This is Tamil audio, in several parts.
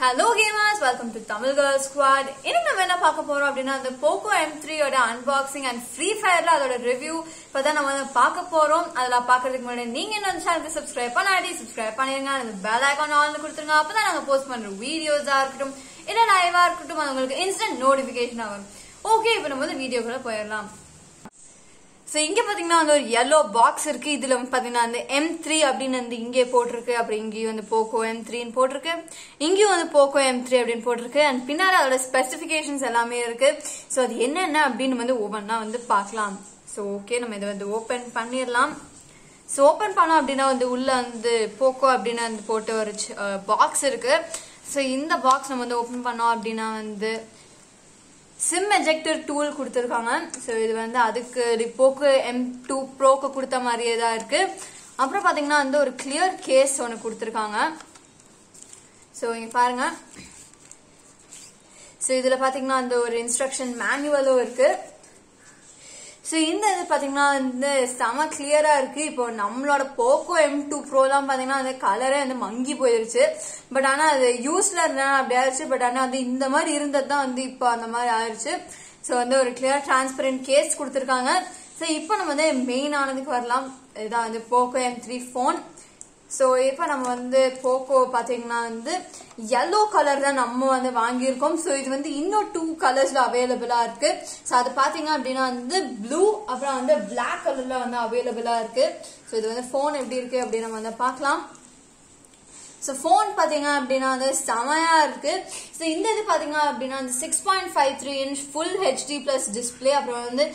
Hello gamers welcome to Tamil girl squad இன்னைக்கு நம்ம என்ன பார்க்க போறோம் அப்படின்னா அந்த போக்கோ எம் த்ரீயோட அன்பாக்சிங் அண்ட் ஃப்ரீ ஃபயர்ல அதோட ரிவ்யூ இப்பதான் நம்ம வந்து பார்க்க போறோம். அதில் பாக்குறதுக்கு முன்னாடி நீங்க என்ன சேனலுக்கு சப்ஸ்கிரைப் பண்ணாடி சப்ஸ்கிரைப் பண்ணிருங்க. அந்த பெல் ஐக்கான் ஆன் கொடுத்துருங்க. அப்பதான் நாங்க போஸ்ட் பண்ற வீடியோஸா இருக்கட்டும் இல்ல லைவா இருக்கட்டும் அது உங்களுக்கு இன்ஸ்டன்ட் நோட்டிபிகேஷன் ஆகும் ஓகே இப்போ நம்ம வந்து வீடியோக்குள்ள போயிடலாம். ஸோ இங்க பாத்தீங்கன்னா வந்து ஒரு எல்லோ பாக்ஸ் இருக்கு. இதுல வந்து பாத்தீங்கன்னா அந்த எம் த்ரீ அப்படின்னு வந்து இங்கே போட்டிருக்கு. அப்புறம் இங்கேயும் வந்து போக்கோ எம் த்ரீன்னு போட்டிருக்கு. இங்கேயும் வந்து போக்கோ எம் த்ரீ அப்படின்னு போட்டிருக்கு. அண்ட் பின்னால் அதோட ஸ்பெசிபிகேஷன்ஸ் எல்லாமே இருக்கு. ஸோ அது என்னென்ன அப்படின்னு வந்து ஒவ்வொன்றா வந்து பார்க்கலாம். ஸோ ஓகே நம்ம இதை வந்து ஓப்பன் பண்ணிடலாம். ஸோ ஓப்பன் பண்ணோம் அப்படின்னா வந்து உள்ள வந்து போக்கோ அப்படின்னு வந்து போட்டு ஒரு பாக்ஸ் இருக்கு. ஸோ இந்த பாக்ஸ் நம்ம வந்து ஓப்பன் பண்ணோம் அப்படின்னா வந்து சிம் எஜெக்டர் டூல் கொடுத்துருக்காங்க. ஸோ இது வந்து அதுக்கு ரிப்போக்கு எம் டூ ப்ரோக்கு கொடுத்த மாதிரியே தான் இருக்கு. அப்புறம் பார்த்தீங்கன்னா வந்து ஒரு கிளியர் கேஸ் ஒன்று கொடுத்துருக்காங்க. ஸோ இங்க பாருங்க. ஸோ இதில் பார்த்தீங்கன்னா அந்த ஒரு இன்ஸ்ட்ரக்ஷன் மேனுவலும் இருக்கு. ஸோ இந்த இது பார்த்தீங்கன்னா வந்து செம கிளியரா இருக்கு. இப்போ நம்மளோட போக்கோ எம் டூ ப்ரோலாம் பார்த்தீங்கன்னா அந்த கலரே வந்து மங்கி போயிருச்சு. பட் ஆனால் அது யூஸ்ல இருந்தா அப்படி ஆயிடுச்சு பட் ஆனால் வந்து இந்த மாதிரி இருந்தது தான் வந்து இப்போ அந்த மாதிரி ஆயிடுச்சு ஸோ வந்து ஒரு கிளியர் டிரான்ஸ்பரண்ட் கேஸ் கொடுத்துருக்காங்க. ஸோ இப்போ நம்ம வந்து மெயின் ஆனதுக்கு வரலாம். இதுதான் வந்து Poco M three phone so இப்போ நம்ம வந்து போக்கோ பார்த்தீங்கன்னா வந்து எல்லோ கலர் தான் நம்ம வந்து வாங்கியிருக்கோம். ஸோ இது வந்து இன்னும் டூ கலர்ஸில் அவைலபிளாக இருக்கு. ஸோ அது பார்த்தீங்க அப்படின்னா வந்து ப்ளூ அப்புறம் வந்து பிளாக் கலரில் வந்து அவைலபிளாக இருக்கு. ஸோ இது வந்து ஃபோன் எப்படி இருக்கு அப்படின்னு நம்ம வந்து பார்க்கலாம். ஸோ ஃபோன் பார்த்தீங்க அப்படின்னா வந்து செமையா இருக்கு. ஸோ இந்த இது பார்த்தீங்க அப்படின்னா வந்து six point five three inch full HD plus display அப்புறம் வந்து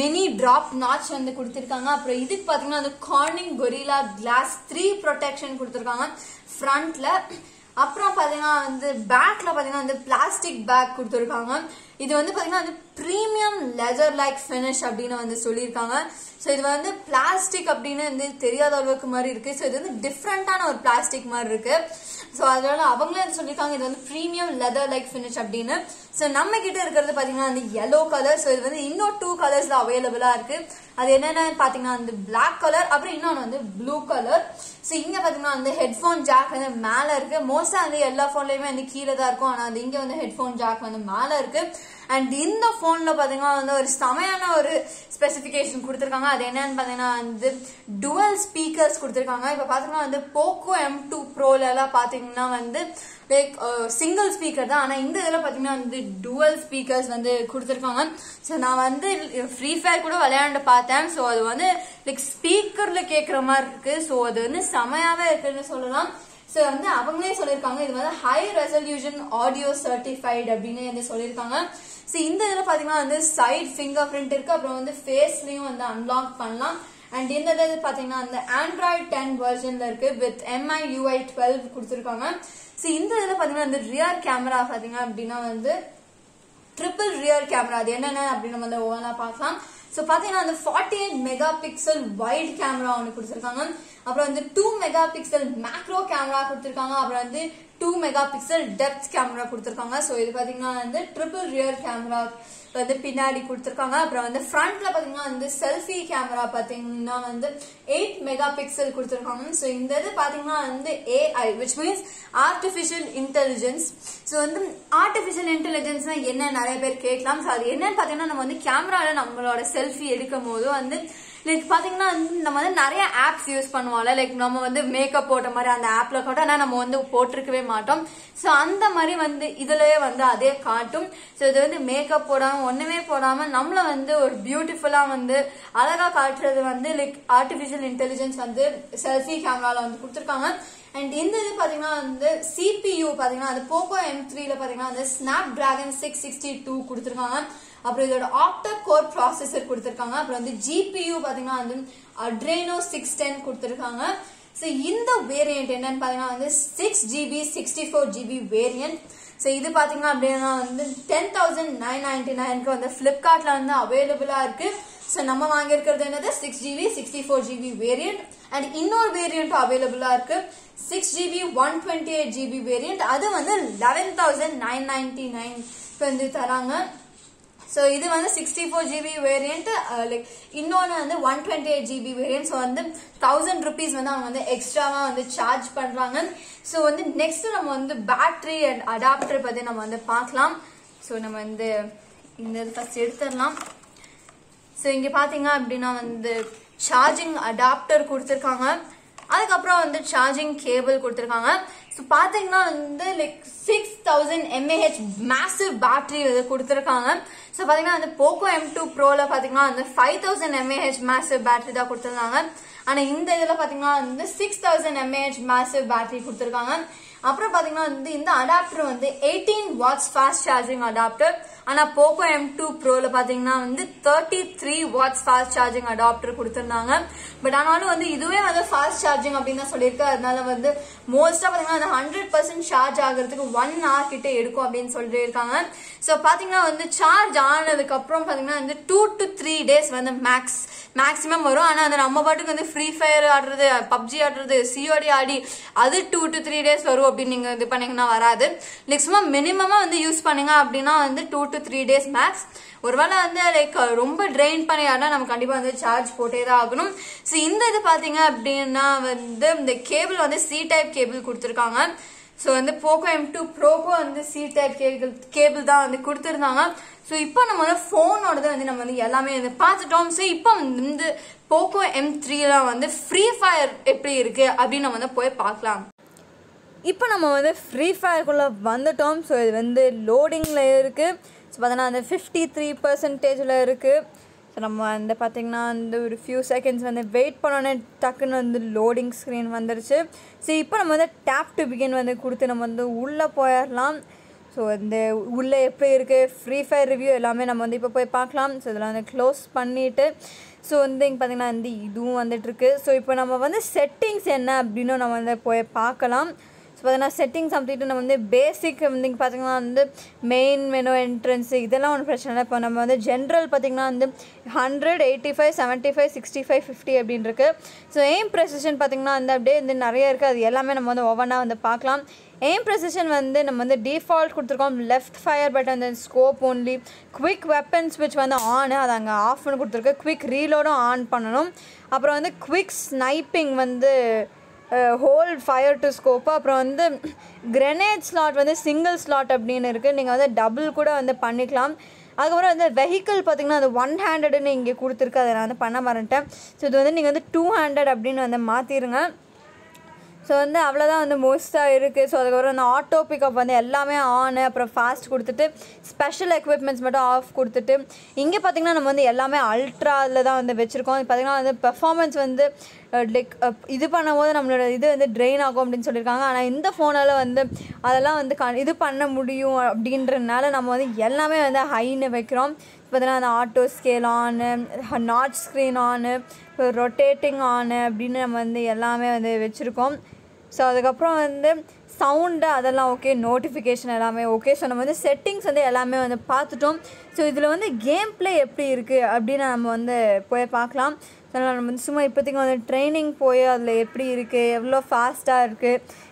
மினி டிராப் நாட்ச் வந்து கொடுத்துருக்காங்க. அப்புறம் இதுக்கு பார்த்தீங்கன்னா வந்து Corning Gorilla Glass three protection கொடுத்துருக்காங்க ஃப்ரண்ட்ல அப்புறம் பார்த்தீங்கன்னா வந்து பேக்ல பார்த்தீங்கன்னா வந்து பிளாஸ்டிக் பேக் கொடுத்துருக்காங்க. இது வந்து பார்த்தீங்கன்னா வந்து ப்ரீமியம் லெதர் லைக் ஃபினிஷ் அப்படின்னு வந்து சொல்லியிருக்காங்க. ஸோ இது வந்து பிளாஸ்டிக் அப்படின்னு வந்து தெரியாத அளவுக்கு மாதிரி இருக்கு. ஸோ இது வந்து டிஃப்ரெண்டான ஒரு பிளாஸ்டிக் மாதிரி இருக்கு. ஸோ அதனால அவங்களே வந்து சொல்லியிருக்காங்க இது வந்து ப்ரீமியம் லெதர் லைக் ஃபினிஷ் அப்படின்னு. ஸோ நம்ம கிட்ட இருக்கிறது பார்த்தீங்கன்னா அந்த எல்லோ கலர் ஸோ இது வந்து இன்னும் டூ கலர்ஸ்ல அவைலபிளா இருக்கு. அது என்னென்ன பார்த்தீங்கன்னா வந்து பிளாக் கலர் அப்புறம் இன்னொன்று வந்து ப்ளூ கலர் ஸோ இங்கே பார்த்தீங்கன்னா வந்து ஹெட்ஃபோன் ஜாக் வந்து மேலே இருக்கு. மோஸ்ட்டாக வந்து எல்லா ஃபோன்லேயுமே வந்து கீழே தான் இருக்கும். ஆனால் அது இங்கே வந்து ஹெட்ஃபோன் ஜாக் வந்து மேலே இருக்கு. அண்ட் இந்த போன்ல பாத்தீங்கன்னா வந்து ஒரு செமையான ஒரு ஸ்பெசிபிகேஷன் கொடுத்துருக்காங்க. அது என்னன்னு பாத்தீங்கன்னா வந்து டுவல் ஸ்பீக்கர்ஸ் கொடுத்துருக்காங்க. இப்ப பாத்தீங்கன்னா வந்து போக்கோ எம் டூ ப்ரோல எல்லாம் பாத்தீங்கன்னா வந்து லைக் சிங்கிள் ஸ்பீக்கர் தான். ஆனா இந்த இதுல பாத்தீங்கன்னா வந்து டுவல் ஸ்பீக்கர்ஸ் வந்து கொடுத்துருக்காங்க. ஸோ நான் வந்து ஃப்ரீ ஃபயர் கூட விளையாண்டு பார்த்தேன். ஸோ அது வந்து லைக் ஸ்பீக்கர்ல கேட்குற மாதிரி இருக்கு. ஸோ அது வந்து செமையாவே இருக்குன்னு சொல்லலாம். ஸோ வந்து அவங்களே சொல்லியிருக்காங்க இது வந்து ஹை ரெசல்யூஷன் ஆடியோ சர்டிஃபைடு அப்படின்னு வந்து சொல்லியிருக்காங்க. ஸோ இந்த இதில் பார்த்தீங்கன்னா வந்து சைட் ஃபிங்கர் பிரிண்ட் இருக்கு அப்புறம் வந்து ஃபேஸ்லயும் வந்து அன்லாக் பண்ணலாம். அண்ட் இந்த இது பார்த்தீங்கன்னா அந்த ஆண்ட்ராய்ட் டென் வெர்ஷன்ல இருக்கு வித் எம்ஐ யூஐ டுவெல் கொடுத்துருக்காங்க. ஸோ இந்த இதில் பார்த்தீங்கன்னா இந்த ரியர் கேமரா பார்த்தீங்க அப்படின்னா வந்து ட்ரிபிள் ரியர் கேமரா அது என்னென்ன அப்படின்னு நம்ம வந்து ஒவ்வொன்றா பார்க்கலாம். ஸோ பார்த்தீங்கன்னா அந்த forty eight megapixel wide camera ஒன்று கொடுத்துருக்காங்க. அப்புறம் வந்து two mega pixel macro camera கொடுத்துருக்காங்க. அப்புறம் வந்து two mega pixel depth camera கொடுத்துருக்காங்க. ஸோ இது பார்த்தீங்கன்னா வந்து ட்ரிபிள் ரியர் கேமரா வந்து பின்னாடி கொடுத்துருக்காங்க. அப்புறம் வந்து ஃப்ரண்ட்ல பாத்தீங்கன்னா வந்து செல்ஃபி கேமரா பாத்தீங்கன்னா வந்து எயிட் மெகா பிக்சல் கொடுத்துருக்காங்க. ஸோ இந்த இது பாத்தீங்கன்னா வந்து AI which means artificial intelligence so வந்து ஆர்டிஃபிஷியல் இன்டெலிஜென்ஸ்னா என்ன? நிறைய பேர் கேட்கலாம். ஸோ அது என்னன்னு பாத்தீங்கன்னா நம்ம வந்து கேமரால நம்மளோட செல்ஃபி எடுக்கும் போது வந்து லைக் பாத்தீங்கன்னா வந்து நம்ம வந்து நிறைய ஆப்ஸ் யூஸ் பண்ணுவோம்ல. லைக் நம்ம வந்து மேக்கப் போட்ட மாதிரி அந்த ஆப்ல கூட ஆனா நம்ம வந்து போட்டிருக்கவே மாட்டோம். ஸோ அந்த மாதிரி வந்து இதுலயே வந்து அதே காட்டும். ஸோ இது வந்து மேக்கப் போடாம ஒண்ணுமே போடாம நம்மள வந்து ஒரு பியூட்டிஃபுல்லா வந்து அழகா காட்டுறது வந்து லைக் ஆர்டிபிஷியல் இன்டெலிஜென்ஸ் வந்து செல்ஃபி கேமரால வந்து கொடுத்துருக்காங்க. அண்ட் இந்த இது பாத்தீங்கன்னா வந்து சிபியூ பாத்தீங்கன்னா அந்த போக்கோ எம் த்ரீல பாத்தீங்கன்னா வந்து snap dragon six sixty two கொடுத்துருக்காங்க. அப்புறம் இதோட ஆக்டர் கோர் ப்ராசஸர் கொடுத்துருக்காங்க. அப்புறம் வந்து ஜிபியு பாத்தீங்கன்னா வந்து அட்ரேனோ சிக்ஸ் டென் கொடுத்துருக்காங்க. ஸோ இந்த வேரியன்ட் என்னன்னு பாத்தீங்கன்னா வந்து six GB sixty four GB variant so இது பாத்தீங்கன்னா அப்படின்னா வந்து டென் தௌசண்ட் நைன் நைன்டி நைனுக்கு வந்து பிளிப்கார்ட்ல வந்து அவைலபிளா இருக்கு. ஸோ நம்ம வாங்கியிருக்கிறது என்னது? Six GB sixty four GB variant and இன்னொரு வேரியன்ட் அவைலபிளா இருக்கு. Six GB one twenty eight GB variant அது வந்து eleven thousand nine ninety nine வந்து தராங்க. ஸோ இது வந்து sixty four GB variant like இன்னொன்று வந்து one twenty eight GB variant so வந்து தௌசண்ட் ருபீஸ் வந்து அவங்க வந்து எக்ஸ்ட்ராவாக வந்து சார்ஜ் பண்ணுறாங்க ஸோ வந்து நெக்ஸ்ட் நம்ம வந்து பேட்டரி அண்ட் அடாப்டர் பற்றி நம்ம வந்து பார்க்கலாம். ஸோ நம்ம வந்து இந்த ஃபஸ்ட் எடுத்துடலாம். ஸோ இங்கே பார்த்தீங்க அப்படின்னா வந்து சார்ஜிங் அடாப்டர் கொடுத்துருக்காங்க. அதுக்கப்புறம் வந்து சார்ஜிங் கேபிள் கொடுத்துருக்காங்க. ஸோ பார்த்தீங்கன்னா வந்து like six thousand mAh massive battery வந்து கொடுத்துருக்காங்க. ஸோ பார்த்தீங்கன்னா வந்து போக்கோ எம் டூ ப்ரோவில் பார்த்தீங்கன்னா வந்து five thousand mAh massive battery தான் கொடுத்துருந்தாங்க. ஆனால் இந்த இதில் பார்த்தீங்கன்னா வந்து six thousand mAh massive battery கொடுத்துருக்காங்க. அப்புறம் பாத்தீங்கன்னா வந்து இந்த அடாப்டர் வந்து eighteen watts fast charging adapter ஆனா போக்கோ எம் டூ ப்ரோல பாத்தீங்கன்னா வந்து thirty three watts fast charging adapter கொடுத்திருந்தாங்க. பட் ஆனாலும் வந்து இதுவே வந்து ஃபாஸ்ட் சார்ஜிங் அப்படின்னு தான் சொல்லியிருக்கு. அதனால வந்து மோஸ்டா பாத்தீங்கன்னா அந்த ஹண்ட்ரட் பர்சன்ட் சார்ஜ் ஆகிறதுக்கு ஒன் ஹவர் கிட்ட எடுக்கும் அப்படின்னு சொல்லியிருக்காங்க. ஸோ பாத்தீங்கன்னா வந்து சார்ஜ் ஆனதுக்கு அப்புறம் பாத்தீங்கன்னா வந்து டூ டு த்ரீ டேஸ் வந்து மேக்ஸ் மேக்ஸிமம் வரும். ஆனா அந்த நம்ம பாட்டுக்கு வந்து ஃப்ரீ ஃபயர் ஆடுறது பப்ஜி ஆடுறது சிஓடி ஆடி அது டூ டு த்ரீ டேஸ் வரும் அப்படின்னு நீங்க இது பண்ணீங்கன்னா வராது. மேக்ஸிமம் மினிமமா வந்து யூஸ் பண்ணுங்க அப்படின்னா வந்து two to three days max ஒருவேளை வந்து லைக் ரொம்ப ட்ரெயின் பண்ணி நம்ம கண்டிப்பா வந்து சார்ஜ் போட்டே தான் ஆகணும். ஸோ இந்த இது பாத்தீங்க அப்படின்னா வந்து இந்த கேபிள் வந்து சி டைப் கேபிள் கொடுத்துருக்காங்க. ஸோ வந்து போக்கோ எம் டூ ப்ரோக்கோ வந்து சி டைப் கேபிள் கேபிள் தான் வந்து கொடுத்துருந்தாங்க. ஸோ இப்போ நம்ம வந்து ஃபோனோடது வந்து நம்ம வந்து எல்லாமே வந்து பார்த்துட்டோம். ஸோ இப்போ வந்து போக்கோ எம் த்ரீலாம் வந்து ஃப்ரீ ஃபயர் எப்படி இருக்கு அப்படின்னு நம்ம வந்து போய் பார்க்கலாம். இப்போ நம்ம வந்து ஃப்ரீ ஃபயர்க்குள்ளே வந்துட்டோம். ஸோ இது வந்து லோடிங்கில் இருக்குது ஸோ பார்த்தோன்னா அந்த ஃபிஃப்டி த்ரீ பர்சன்டேஜில் இருக்குது ஸோ நம்ம வந்து பார்த்திங்கன்னா வந்து ஒரு ஃபியூ செகண்ட்ஸ் வந்து வெயிட் பண்ணோன்னே டக்குன்னு வந்து லோடிங் ஸ்க்ரீன் வந்துருச்சு. ஸோ இப்போ நம்ம வந்து டேப் டு பிகின் வந்து கொடுத்து நம்ம வந்து உள்ளே போயிடலாம் ஸோ இந்த உள்ளே எப்படி இருக்குது ஃப்ரீ ஃபயர் ரிவ்யூ எல்லாமே நம்ம வந்து இப்போ போய் பார்க்கலாம். ஸோ இதில் வந்து க்ளோஸ் பண்ணிவிட்டு ஸோ வந்து இங்கே பார்த்திங்கன்னா வந்து இதுவும் வந்துட்டுருக்கு ஸோ இப்போ நம்ம வந்து செட்டிங்ஸ் என்ன அப்படின்னு நம்ம வந்து போய் பார்க்கலாம். பார்த்தீங்கன்னா செட்டிங்ஸ் அப்படின்ட்டு நம்ம வந்து பேசிக் வந்து பார்த்திங்கன்னா வந்து மெயின் மெனு என்ட்ரன்ஸ் இதெல்லாம் ஒன்றும் பிரச்சனை இல்லை. இப்போ நம்ம வந்து ஜென்ரல் பார்த்திங்கன்னா வந்து hundred eighty five seventy five sixty five fifty அப்படின்னு இருக்குது ஸோ எய்ம் ப்ரெசிஷன் பார்த்திங்கன்னா வந்து அப்படியே வந்து நிறைய இருக்குது அது எல்லாமே நம்ம வந்து ஒவ்வொன்றா வந்து பார்க்கலாம். எய்ம் ப்ரெசிஷன் வந்து நம்ம வந்து டிஃபால்ட் கொடுத்துருக்கோம். Left fire button then scope only quick weapon ஸ்விட்ச் வந்து ஆன் அது அங்கே ஆஃப் கொடுத்துருக்கு. குவிக் ரீலோடும் ஆன் பண்ணணும். அப்புறம் வந்து குவிக் ஸ்னைப்பிங் வந்து ஹோல் ஃபயர் டு ஸ்கோப்பு அப்புறம் வந்து கிரெனேட் ஸ்லாட் வந்து சிங்கிள் ஸ்லாட் அப்படின்னு இருக்குது நீங்கள் வந்து டபுள் கூட வந்து பண்ணிக்கலாம். அதுக்கப்புறம் வந்து வெஹிக்கிள் பார்த்தீங்கன்னா அது ஒன் ஹேண்டடுன்னு இங்கே கொடுத்துருக்கு. அதை நான் வந்து பண்ண மறந்துட்டேன். ஸோ இது வந்து நீங்கள் வந்து டூ ஹண்ட்ரட் அப்படின்னு வந்து மாற்றிடுங்க ஸோ வந்து அவ்வளோதான் வந்து மோஸ்ட்டாக இருக்குது ஸோ அதுக்கப்புறம் அந்த ஆட்டோ பிக்கப் வந்து எல்லாமே ஆன் அப்புறம் ஃபாஸ்ட் கொடுத்துட்டு ஸ்பெஷல் எக்யூப்மெண்ட்ஸ் மட்டும் ஆஃப் கொடுத்துட்டு இங்கே பார்த்திங்கன்னா நம்ம வந்து எல்லாமே அல்ட்ராவில் தான் வந்து வச்சுருக்கோம். பார்த்திங்கன்னா வந்து பெர்ஃபார்மன்ஸ் வந்து லைக் இது பண்ணும்போது நம்மளோட இது வந்து ட்ரெயின் ஆகும் அப்படின்னு சொல்லியிருக்காங்க. ஆனால் இந்த ஃபோனால் வந்து அதெல்லாம் வந்து க இது பண்ண முடியும் அப்படின்றனால நம்ம வந்து எல்லாமே வந்து ஹைன்னு வைக்கிறோம். பார்த்தீங்கன்னா அந்த auto scale on notch screen on rotating on அப்படின்னு நம்ம வந்து எல்லாமே வந்து வச்சுருக்கோம். ஸோ அதுக்கப்புறம் வந்து சவுண்டு அதெல்லாம் ஓகே நோட்டிஃபிகேஷன் எல்லாமே ஓகே ஸோ நம்ம வந்து செட்டிங்ஸ் வந்து எல்லாமே வந்து பார்த்துட்டோம். ஸோ இதில் வந்து கேம் ப்ளே எப்படி இருக்குது அப்படின்னு நம்ம வந்து போய் பார்க்கலாம். அதனால் நம்ம வந்து சும்மா இப்போதைக்கு வந்து ட்ரைனிங் போய் அதில் எப்படி இருக்குது எவ்வளோ ஃபாஸ்ட்டாக இருக்குது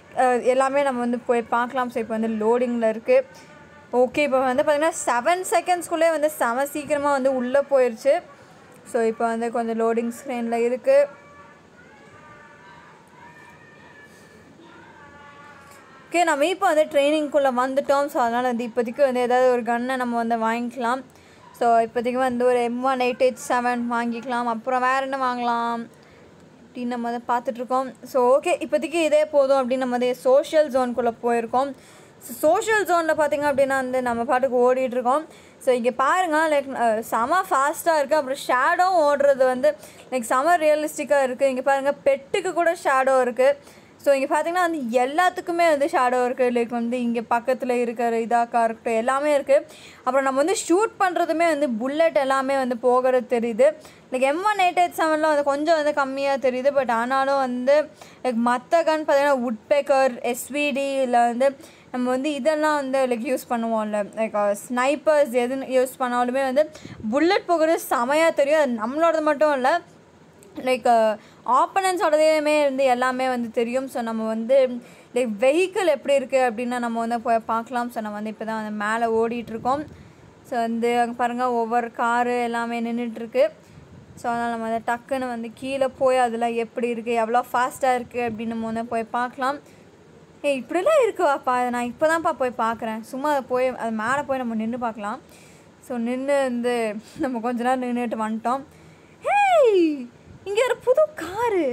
எல்லாமே நம்ம வந்து போய் பார்க்கலாம். ஸோ இப்போ வந்து லோடிங்கில் இருக்குது ஓகே இப்போ வந்து பார்த்திங்கன்னா செவன் செகண்ட்ஸ்குள்ளே வந்து செம சீக்கிரமாக வந்து உள்ளே போயிடுச்சு ஸோ இப்போ வந்து கொஞ்சம் லோடிங் ஸ்க்ரீனில் இருக்குது ஓகே நம்ம இப்போ வந்து ட்ரைனிங்குள்ளே வந்துட்டோம். ஸோ அதனால் வந்து இப்போதைக்கு வந்து ஏதாவது ஒரு கன்னை நம்ம வந்து வாங்கிக்கலாம். ஸோ இப்போதைக்கு வந்து ஒரு M one eight eight seven வாங்கிக்கலாம். அப்புறம் வேறு என்ன வாங்கலாம்? அப்படின்னு நம்ம வந்து பார்த்துட்ருக்கோம். ஸோ ஓகே இப்போதைக்கு இதே போதும் அப்படின்னு நம்ம வந்து சோஷியல் ஜோனுக்குள்ளே போயிருக்கோம். ஸோ சோஷியல் ஜோனில் பார்த்திங்க அப்படின்னா வந்து நம்ம பாட்டுக்கு ஓடிட்டுருக்கோம் ஸோ இங்கே பாருங்கள் லைக் செம ஃபாஸ்ட்டாக இருக்குது அப்புறம் ஷேடோவும் ஓடுறது வந்து லைக் செம ரியலிஸ்டிக்காக இருக்குது இங்கே பாருங்கள் பெட்டுக்கு கூட ஷேடோ இருக்குது ஸோ இங்கே பார்த்தீங்கன்னா வந்து எல்லாத்துக்குமே வந்து ஷேடோ இருக்குது லைக் வந்து இங்கே பக்கத்தில் இருக்கிற இதாக்கா இருக்கட்டும் எல்லாமே இருக்குது அப்புறம் நம்ம வந்து ஷூட் பண்ணுறதுமே வந்து புல்லட் எல்லாமே வந்து போகிறது தெரியுது. Like M one eight eight செவனில் வந்து கொஞ்சம் வந்து கம்மியாக தெரியுது பட் ஆனாலும் வந்து லைக் மற்ற கன் பார்த்தீங்கன்னா உட்பேக்கர் எஸ்விடி இல்லை வந்து நம்ம வந்து இதெல்லாம் வந்து லைக் யூஸ் பண்ணுவோம்ல. லைக் ஸ்னைப்பர்ஸ் எது யூஸ் பண்ணாலுமே வந்து புல்லட் போகிறது செமையாக தெரியும். அது நம்மளோடது மட்டும் இல்லை லைக் ஆப்பனன்ஸோடதையுமே வந்து எல்லாமே வந்து தெரியும். ஸோ நம்ம வந்து லைக் வெஹிக்கிள் எப்படி இருக்குது அப்படின்னா நம்ம வந்து போய் பார்க்கலாம். ஸோ நம்ம வந்து இப்போ தான் வந்து மேலே ஓடிட்டுருக்கோம். ஸோ வந்து அங்கே பாருங்கள் ஒவ்வொரு காரு எல்லாமே நின்றுட்டுருக்கு ஸோ அதனால் நம்ம அதை டக்குன்னு வந்து கீழே போய் அதில் எப்படி இருக்குது எவ்வளோ ஃபாஸ்ட்டாக இருக்குது அப்படின்னு நம்ம வந்து போய் பார்க்கலாம். ஏய் இப்படிலாம் இருக்குவாப்பா. அதை நான் இப்போ தான்ப்பா போய் பார்க்குறேன். சும்மா அதை போய் அது மேலே போய் நம்ம நின்று பார்க்கலாம். ஸோ நின்று வந்து நம்ம கொஞ்ச நேரம் நின்றுட்டு வந்துட்டோம். ஹேய் இங்கே ஒரு புது காரு.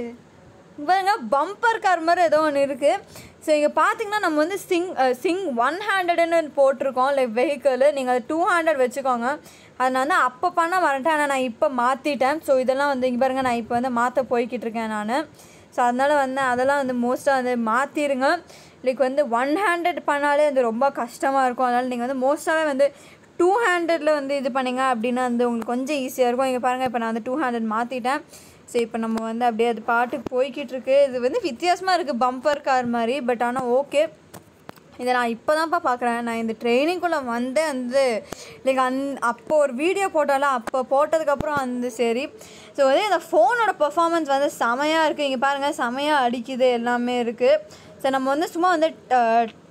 பாருங்க பம்பர் கார் மாதிரி ஏதோ ஒன்று இருக்குது ஸோ இங்கே பார்த்தீங்கன்னா நம்ம வந்து சிங் சிங் ஒன் ஹண்ட்ரட்னு போட்டிருக்கோம். லைக் வெஹிக்கிள் நீங்கள் அது டூ ஹண்ட்ரட் வச்சுக்கோங்க. அது நான் வந்து அப்போ பண்ண வரட்டேன். ஆனால் நான் இப்போ மாற்றிட்டேன் ஸோ இதெல்லாம் வந்து இங்கே பாருங்கள் நான் இப்போ வந்து மாற்ற போய்கிட்டு இருக்கேன் நான். ஸோ அதனால் வந்து அதெல்லாம் வந்து மோஸ்ட்டாக வந்து மாற்றிடுங்க லைக் வந்து ஒன் ஹண்ட்ரட் பண்ணாலே வந்து ரொம்ப கஷ்டமாக இருக்கும். அதனால் நீங்கள் வந்து மோஸ்ட்டாகவே வந்து டூ ஹண்ட்ரடில் வந்து இது பண்ணிங்க. அப்படின்னா வந்து உங்களுக்கு கொஞ்சம் ஈஸியாக இருக்கும். இங்கே பாருங்கள் இப்போ நான் வந்து டூ ஹண்ட்ரட் மாற்றிட்டேன் ஸோ இப்போ நம்ம வந்து அப்படியே அது பாட்டுக்கு போய்கிட்டு இருக்கு இது வந்து வித்தியாசமாக இருக்குது பம்பர் கார் மாதிரி பட் ஆனால் ஓகே இதை நான் இப்போ தான்ப்பா பார்க்குறேன் நான் இந்த ட்ரைனிங்குள்ளே வந்தேன் வந்து லைக் அந் அப்போ ஒரு வீடியோ போட்டால அப்போ போட்டதுக்கப்புறம் வந்து சரி. ஸோ வந்து இந்த ஃபோனோட பர்ஃபாமன்ஸ் வந்து செமையாக இருக்குது இங்கே பாருங்கள் செமையாக அடிக்குது எல்லாமே இருக்குது ஸோ நம்ம வந்து சும்மா வந்து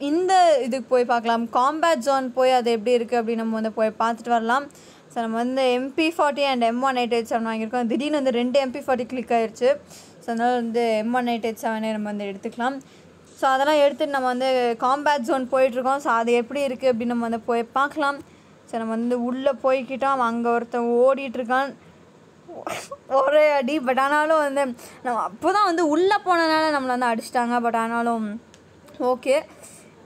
இந்த இதுக்கு போய் பார்க்கலாம் காம்பேட் ஜோன் போய் அது எப்படி இருக்குது அப்படின்னு நம்ம வந்து போய் பார்த்துட்டு வரலாம். ஸோ நம்ம வந்து MP forty and M one eight eight seven வாங்கியிருக்கோம். திடீர்னு வந்து ரெண்டு எம்பி ஃபார்ட்டி கிளிக் ஆயிடுச்சு ஸோ அதனால் வந்து எம் ஒன் எயிட் எயிட் செவனே நம்ம வந்து எடுத்துக்கலாம். ஸோ அதெல்லாம் எடுத்துட்டு நம்ம வந்து காம்பேட் ஜோன் போயிட்டுருக்கோம். ஸோ அது எப்படி இருக்குது அப்படின்னு நம்ம வந்து போய் பார்க்கலாம். ஸோ நம்ம வந்து உள்ளே போய்கிட்டோம் அங்கே ஒருத்தன் ஓடிட்டுருக்கான். ஒரே அடி. பட் ஆனாலும் வந்து நம்ம அப்போ தான் வந்து உள்ளே போனனால நம்மளை வந்து அடிச்சிட்டாங்க. பட் ஆனாலும் ஓகே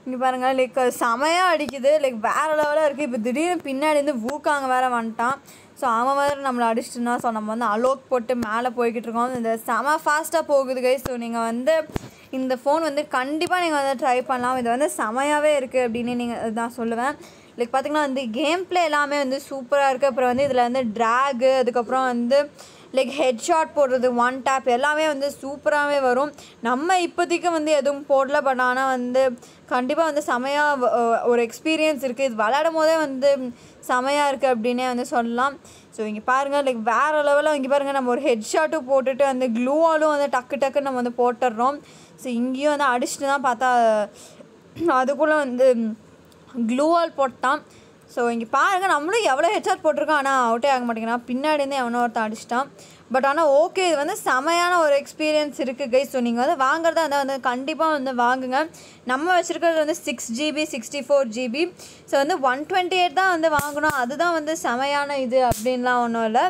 இங்கே பாருங்கள் லைக் செமையாக அடிக்குது. லைக் வேறு லெவலாக இருக்குது இப்போ திடீர்னு பின்னாடி வந்து வூக்காங்க வேறு வந்துட்டான். ஸோ அவன் வேறு நம்மளை அடிச்சிட்டுனா ஸோ நம்ம வந்து அலோக் போட்டு மேலே போய்கிட்டு இருக்கோம். இந்த செம ஃபாஸ்ட்டாக போகுது கை ஸோ நீங்கள் வந்து இந்த ஃபோன் வந்து கண்டிப்பாக நீங்கள் வந்து ட்ரை பண்ணலாம். இது வந்து செமையாகவே இருக்குது அப்படின்னு நீங்கள் நான் சொல்லுவேன். லைக் பார்த்திங்கன்னா வந்து கேம் பிளே எல்லாமே வந்து சூப்பராக இருக்குது அப்புறம் வந்து இதில் வந்து ட்ராகு அதுக்கப்புறம் வந்து லைக் ஹெட் ஷாட் போடுறது ஒன் டேப் எல்லாமே வந்து சூப்பராகவே வரும். நம்ம இப்போதைக்கு வந்து எதுவும் போடல பட் ஆனால் வந்து கண்டிப்பாக வந்து செமையாக ஒரு எக்ஸ்பீரியன்ஸ் இருக்குது இது விளையாடும் போதே வந்து செமையாக இருக்குது அப்படின்னே வந்து சொல்லலாம். ஸோ இங்கே பாருங்கள் லைக் வேறு லெவலில் இங்கே பாருங்கள் நம்ம ஒரு ஹெட் ஷாட்டும் போட்டுட்டு அந்த க்ளூவாலும் வந்து டக்கு டக்குன்னு நம்ம வந்து போட்டுடுறோம் ஸோ இங்கேயும் வந்து அடிச்சுட்டு தான் பார்த்தா அதுக்குள்ளே வந்து க்ளூவால் போட்டான். ஸோ இங்கே பாருங்கள் நம்மளும் எவ்வளோ ஹெச்ஆர் போட்டிருக்கோம் ஆனால் அவுட்டே ஆக மாட்டேங்கிறான் பின்னாடி இருந்து எவனோ ஒருத்தன் அடிச்சிட்டான். பட் ஆனால் ஓகே இது வந்து செமையான ஒரு எக்ஸ்பீரியன்ஸ் இருக்குது கை ஸோ நீங்கள் வந்து வாங்குறதா இருந்தால் வந்து கண்டிப்பாக வந்து வாங்குங்க. நம்ம வச்சுருக்கிறது வந்து six GB sixty four GB so வந்து ஒன் டுவெண்ட்டி எயிட் தான் வந்து வாங்கணும். அதுதான் வந்து செமையான இது அப்படின்லாம் ஒன்றும் இல்லை.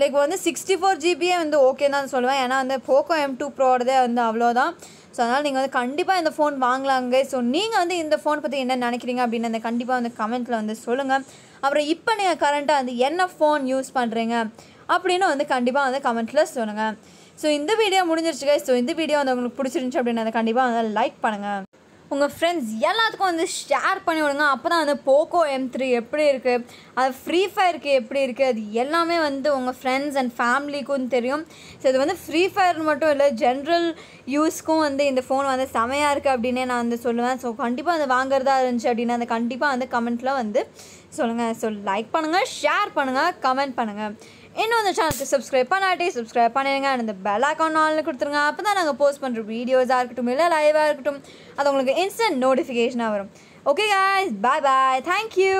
லைக் வந்து சிக்ஸ்டி ஃபோர் ஜிபியே வந்து ஓகே தான் சொல்லுவேன். ஏன்னா வந்து போக்கோ எம் டூ ப்ரோடதே வந்து அவ்வளோதான். ஸோ அதனால் நீங்கள் வந்து கண்டிப்பாக இந்த ஃபோன் வாங்கலாங்க ஸோ நீங்கள் வந்து இந்த ஃபோன் பற்றி என்ன நினைக்கிறீங்க அப்படின்னு அந்த கண்டிப்பாக வந்து கமெண்ட்டில் வந்து சொல்லுங்கள் அப்புறம் இப்போ நீங்கள் கரண்ட்டாக வந்து என்ன ஃபோன் யூஸ் பண்ணுறீங்க அப்படின்னு வந்து கண்டிப்பாக வந்து கமெண்ட்டில் சொல்லுங்கள் ஸோ இந்த வீடியோ முடிஞ்சிருச்சு ஸோ இந்த வீடியோ வந்து உங்களுக்கு பிடிச்சிருந்துச்சி அப்படின்னு அதை கண்டிப்பாக வந்து லைக் பண்ணுங்கள் உங்கள் ஃப்ரெண்ட்ஸ் எல்லாத்துக்கும் வந்து ஷேர் பண்ணி விடுங்க. அப்போ தான் வந்து போக்கோ எம் த்ரீ எப்படி இருக்குது அது ஃப்ரீ ஃபயருக்கு எப்படி இருக்குது அது எல்லாமே வந்து உங்கள் ஃப்ரெண்ட்ஸ் அண்ட் ஃபேமிலிக்கும் தெரியும். ஸோ இது வந்து ஃப்ரீ ஃபயர் மட்டும் இல்லை ஜென்ரல் யூஸ்க்கும் வந்து இந்த ஃபோன் வந்து செமையாக இருக்குது அப்படின்னே நான் வந்து சொல்லுவேன். ஸோ கண்டிப்பாக அது வாங்குறதா இருந்துச்சு அப்படின்னா அந்த கண்டிப்பாக வந்து கமெண்ட்டில் வந்து சொல்லுங்கள் ஸோ லைக் பண்ணுங்கள் ஷேர் பண்ணுங்கள் கமெண்ட் பண்ணுங்கள் இன்னும் இந்த சேனலுக்கு சப்ஸ்கிரைப் பண்ணாட்டி சப்ஸ்கிரைப் பண்ணிடுங்க அந்த இந்த பெல் அக்கௌண்ட் ஆன்ல கொடுத்துருங்க. அப்போ தான் நாங்கள் போஸ்ட் பண்ணுற வீடியோஸாக இருக்கட்டும் இல்லை லைவாக இருக்கட்டும் அது உங்களுக்கு இன்ஸ்டன்ட் நோட்டிஃபிகேஷனாக வரும். Okay guys. Bye bye thank you